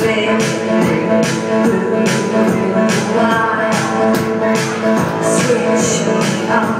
Switch on